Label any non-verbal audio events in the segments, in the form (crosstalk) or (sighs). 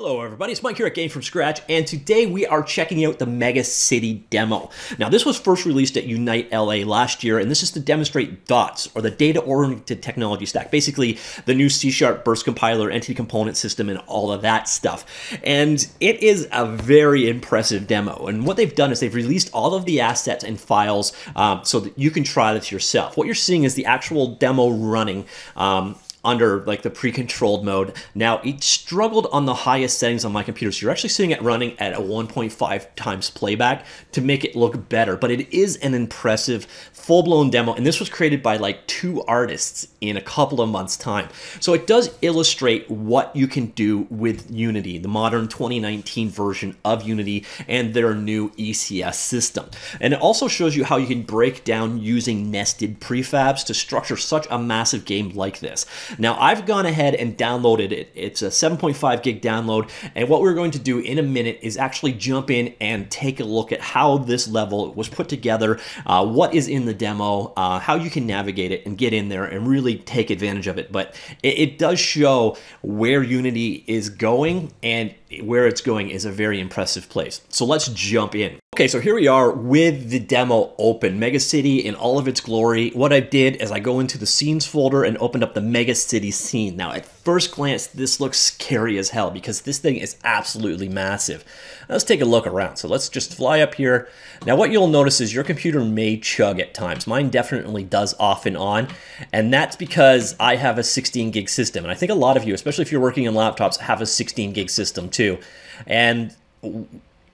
Hello everybody, it's Mike here at Game From Scratch, and today we are checking out the Mega City demo. Now this was first released at Unite LA last year, and this is to demonstrate DOTS, or the Data-Oriented Technology Stack, basically the new C-Sharp burst compiler, entity component system, and all of that stuff. And it is a very impressive demo, and what they've done is they've released all of the assets and files um, so that you can try this yourself. What you're seeing is the actual demo running um, under like the pre-controlled mode. Now it struggled on the highest settings on my computer. So you're actually seeing it running at a 1.5 times playback to make it look better. But it is an impressive full-blown demo. And this was created by like two artists in a couple of months time. So it does illustrate what you can do with Unity, the modern 2019 version of Unity and their new ECS system. And it also shows you how you can break down using nested prefabs to structure such a massive game like this. Now I've gone ahead and downloaded it. It's a 7.5 gig download. And what we're going to do in a minute is actually jump in and take a look at how this level was put together, uh, what is in the demo, uh, how you can navigate it and get in there and really take advantage of it. But it, it does show where Unity is going and where it's going is a very impressive place. So let's jump in. Okay, so here we are with the demo open, Mega City in all of its glory. What I did is I go into the scenes folder and opened up the Mega City scene. Now, at first glance, this looks scary as hell because this thing is absolutely massive. Let's take a look around. So let's just fly up here. Now, what you'll notice is your computer may chug at times. Mine definitely does off and on, and that's because I have a 16 gig system. And I think a lot of you, especially if you're working on laptops, have a 16 gig system too. And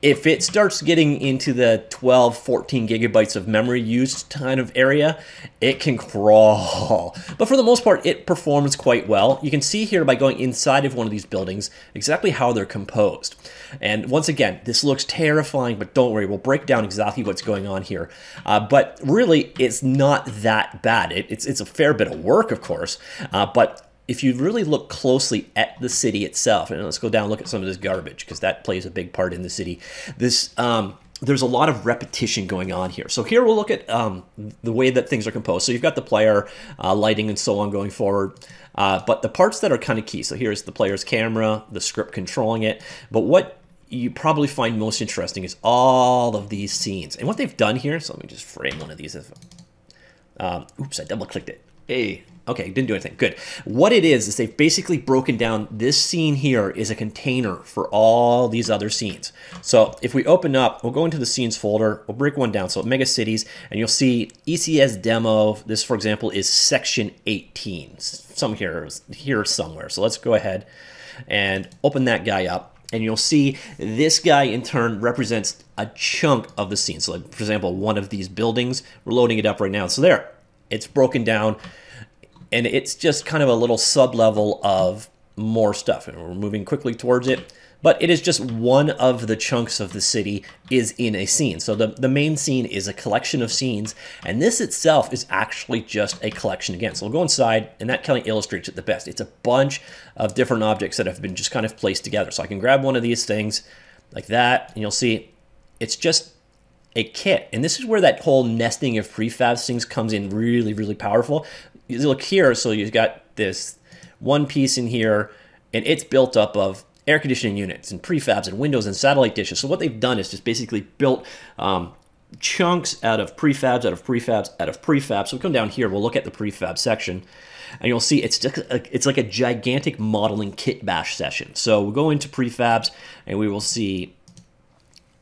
if it starts getting into the 12, 14 gigabytes of memory used kind of area, it can crawl. But for the most part, it performs quite well. You can see here by going inside of one of these buildings exactly how they're composed. And once again, this looks terrifying, but don't worry, we'll break down exactly what's going on here. Uh, but really, it's not that bad. It, it's, it's a fair bit of work, of course, uh, but if you really look closely at the city itself, and let's go down and look at some of this garbage because that plays a big part in the city. This um, there's a lot of repetition going on here. So here we'll look at um, the way that things are composed. So you've got the player, uh, lighting, and so on going forward. Uh, but the parts that are kind of key. So here's the player's camera, the script controlling it. But what you probably find most interesting is all of these scenes. And what they've done here, so let me just frame one of these. Um, oops, I double clicked it. Hey, Okay, didn't do anything. Good. What it is, is they've basically broken down this scene here is a container for all these other scenes. So if we open up, we'll go into the scenes folder, we'll break one down. So Mega Cities, and you'll see ECS demo. This, for example, is section 18. Some here, here somewhere. So let's go ahead and open that guy up. And you'll see this guy in turn represents a chunk of the scene. So like, for example, one of these buildings, we're loading it up right now. So there, it's broken down and it's just kind of a little sub-level of more stuff and we're moving quickly towards it. But it is just one of the chunks of the city is in a scene. So the, the main scene is a collection of scenes and this itself is actually just a collection. Again so we'll go inside and that kind of illustrates it the best. It's a bunch of different objects that have been just kind of placed together. So i can grab one of these things like that and you'll see it's just a kit. And this is where that whole nesting of prefabs things comes in really, really powerful you look here, so you've got this one piece in here, and it's built up of air conditioning units and prefabs and windows and satellite dishes. So what they've done is just basically built um, chunks out of prefabs, out of prefabs, out of prefabs. So we come down here, we'll look at the prefab section, and you'll see it's just a, it's like a gigantic modeling kit bash session. So we'll go into prefabs, and we will see.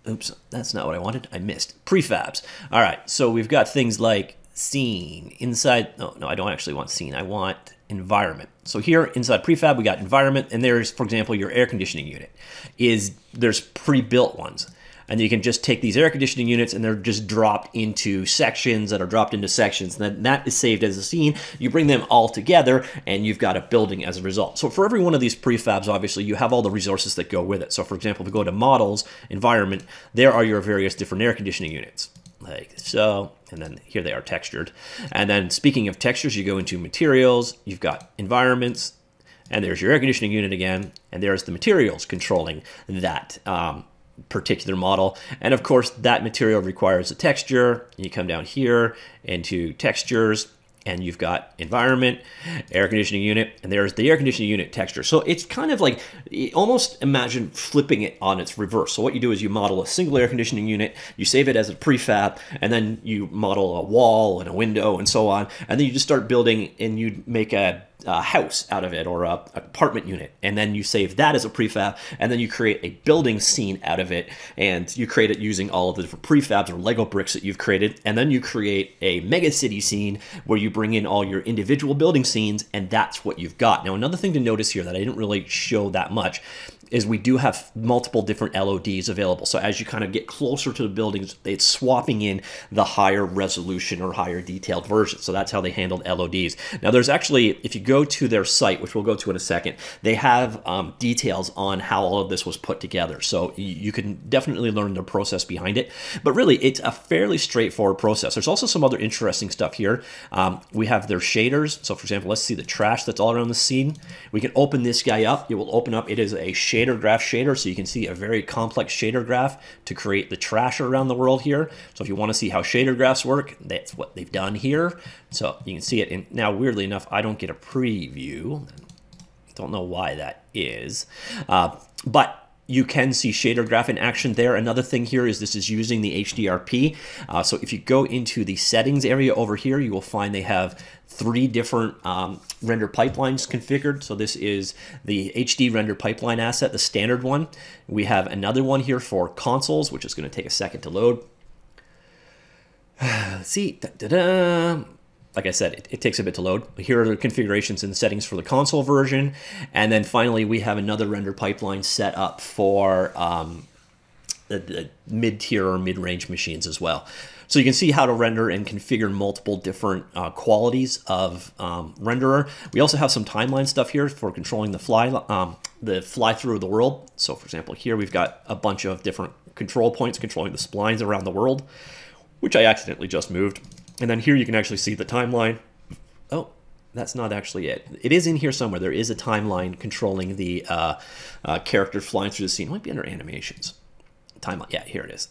Oops, that's not what I wanted. I missed prefabs. All right, so we've got things like scene inside no no i don't actually want scene i want environment so here inside prefab we got environment and there's for example your air conditioning unit is there's pre-built ones and you can just take these air conditioning units and they're just dropped into sections that are dropped into sections. And then that is saved as a scene. You bring them all together and you've got a building as a result. So for every one of these prefabs obviously you have all the resources that go with it. So for example if we go to models environment there are your various different air conditioning units. Like so and then here they are textured. And then speaking of textures, you go into materials, you've got environments, and there's your air conditioning unit again, and there's the materials controlling that um, particular model. And of course, that material requires a texture. You come down here into textures, and you've got environment, air conditioning unit, and there's the air conditioning unit texture. So it's kind of like almost imagine flipping it on its reverse. So what you do is you model a single air conditioning unit, you save it as a prefab, and then you model a wall and a window and so on, and then you just start building and you make a a house out of it or a, apartment unit. And then you save that as a prefab and then you create a building scene out of it. And you create it using all of the different prefabs or lego bricks that you've created. And then you create a mega city scene where you bring in all your individual building scenes and that's what you've got. Now another thing to notice here that i didn't really show that much is we do have multiple different LODs available. So as you kind of get closer to the buildings, it's swapping in the higher resolution or higher detailed version. So that's how they handled LODs. Now there's actually, if you go to their site, which we'll go to in a second, they have um, details on how all of this was put together. So you can definitely learn the process behind it. But really, it's a fairly straightforward process. There's also some other interesting stuff here. Um, we have their shaders. So for example, let's see the trash that's all around the scene. We can open this guy up. It will open up. It is a shader shader graph shader, so you can see a very complex shader graph to create the trash around the world here. So if you want to see how shader graphs work, that's what they've done here. So you can see it. And now, weirdly enough, I don't get a preview. Don't know why that is. Uh, but you can see shader graph in action there. Another thing here is this is using the HDRP. Uh, so if you go into the settings area over here, you will find they have three different um, render pipelines configured. So this is the HD render pipeline asset, the standard one. We have another one here for consoles, which is going to take a second to load. (sighs) Let's see. Da, da, da like I said, it, it, takes a bit to load. Here are the configurations and settings for the console version. And then finally, we have another render pipeline set up for um, the, the mid-tier or mid-range machines as well. So you can see how to render and configure multiple different uh, qualities of um, renderer. We also have some timeline stuff here for controlling the fly, um, the fly through of the world. So for example, here we've got a bunch of different control points controlling the splines around the world, which I accidentally just moved. And then here you can actually see the timeline. Oh, that's not actually it. It is in here somewhere. There is a timeline controlling the uh, uh, character flying through the scene. It might be under animations. Timeline, yeah, here it is.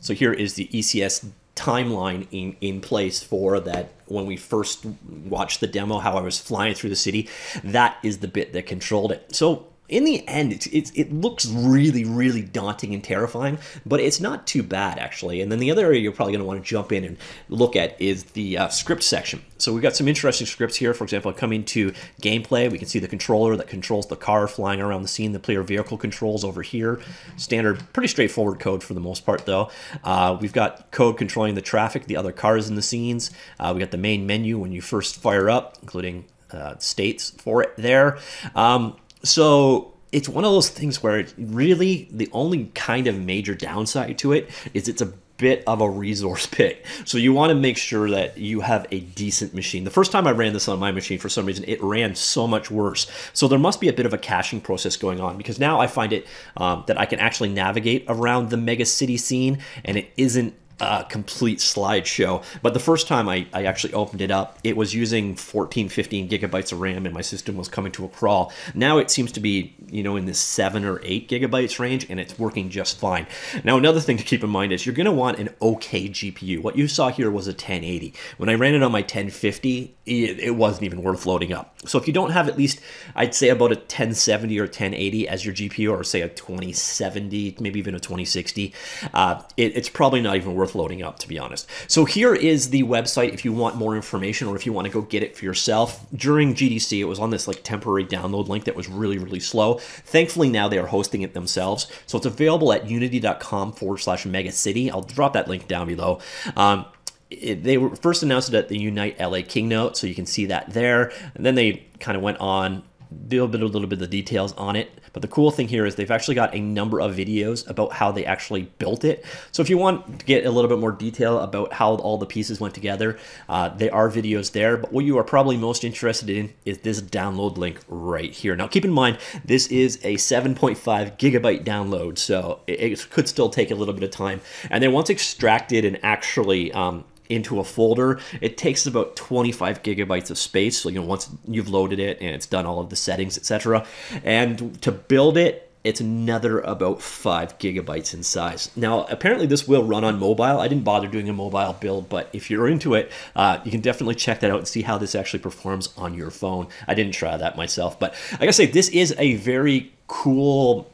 So here is the ECS timeline in, in place for that when we first watched the demo, how I was flying through the city. That is the bit that controlled it. So in the end, it's, it's, it looks really, really daunting and terrifying, but it's not too bad, actually. And then the other area you're probably going to want to jump in and look at is the uh, script section. So we've got some interesting scripts here. For example, coming to gameplay, we can see the controller that controls the car flying around the scene, the player vehicle controls over here. Standard, pretty straightforward code for the most part, though. Uh, we've got code controlling the traffic, the other cars in the scenes. Uh, we got the main menu when you first fire up, including uh, states for it there. Um, so it's one of those things where it's really the only kind of major downside to it is it's a bit of a resource (laughs) pit. So you want to make sure that you have a decent machine. The first time I ran this on my machine, for some reason, it ran so much worse. So there must be a bit of a caching process going on because now I find it um, that I can actually navigate around the mega city scene and it isn't a complete slideshow. But the first time I, I actually opened it up, it was using 14, 15 gigabytes of RAM and my system was coming to a crawl. Now it seems to be, you know, in the seven or eight gigabytes range and it's working just fine. Now, another thing to keep in mind is you're going to want an okay GPU. What you saw here was a 1080. When I ran it on my 1050, it, it wasn't even worth loading up. So if you don't have at least, I'd say about a 1070 or 1080 as your GPU or say a 2070, maybe even a 2060, uh, it, it's probably not even worth worth loading up, to be honest. So here is the website if you want more information or if you want to go get it for yourself. During GDC, it was on this like temporary download link that was really, really slow. Thankfully, now they are hosting it themselves. So it's available at unity.com forward slash megacity. I'll drop that link down below. Um, it, they were first announced it at the Unite LA keynote, so you can see that there. And then they kind of went on do a bit a little bit of the details on it. But the cool thing here is they've actually got a number of videos about how they actually built it. So if you want to get a little bit more detail about how all the pieces went together, uh, there are videos there. But what you are probably most interested in is this download link right here. Now keep in mind, this is a 7.5 gigabyte download, so it, it could still take a little bit of time. And then once extracted and actually um, into a folder. It takes about 25 gigabytes of space. So, you know, once you've loaded it and it's done all of the settings, etc. And to build it, it's another about five gigabytes in size. Now, apparently this will run on mobile. I didn't bother doing a mobile build, but if you're into it, uh, you can definitely check that out and see how this actually performs on your phone. I didn't try that myself, but like I say, this is a very cool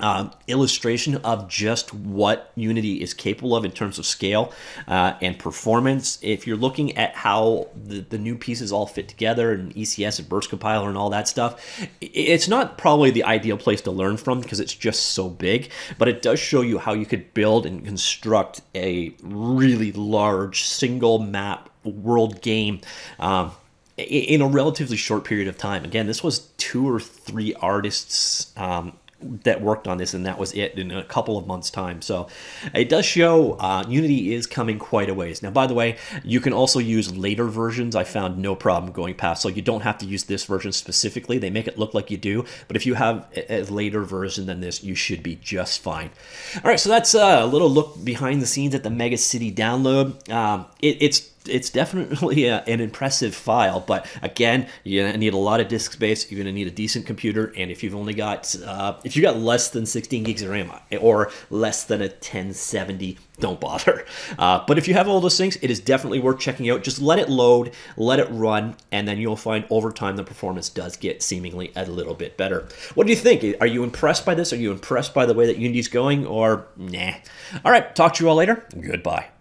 um, illustration of just what Unity is capable of in terms of scale uh, and performance. If you're looking at how the, the new pieces all fit together and ECS and Burst Compiler and all that stuff, it's not probably the ideal place to learn from because it's just so big, but it does show you how you could build and construct a really large single map world game. Um, in a relatively short period of time. Again, this was two or three artists um, that worked on this, and that was it in a couple of months' time. So it does show uh, Unity is coming quite a ways. Now, by the way, you can also use later versions. I found no problem going past, so you don't have to use this version specifically. They make it look like you do, but if you have a later version than this, you should be just fine. All right, so that's uh, a little look behind the scenes at the Mega City download. Um, it, it's it's definitely a, an impressive file, but again, you're gonna need a lot of disk space. You're gonna need a decent computer, and if you've only got uh, if you got less than 16 gigs of RAM or less than a 1070, don't bother. Uh, but if you have all those things, it is definitely worth checking out. Just let it load, let it run, and then you'll find over time the performance does get seemingly a little bit better. What do you think? Are you impressed by this? Are you impressed by the way that Unity's going, or nah? All right, talk to you all later. Goodbye.